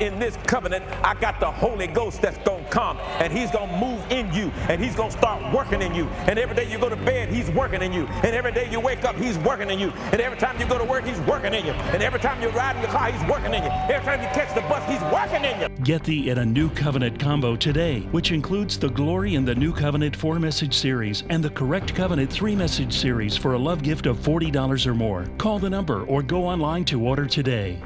In this covenant, I got the Holy Ghost that's going to come and he's going to move in you and he's going to start working in you. And every day you go to bed, he's working in you. And every day you wake up, he's working in you. And every time you go to work, he's working in you. And every time you ride in the car, he's working in you. Every time you catch the bus, he's working in you. Get the In a New Covenant combo today, which includes the Glory in the New Covenant 4 message series and the Correct Covenant 3 message series for a love gift of $40 or more. Call the number or go online to order today.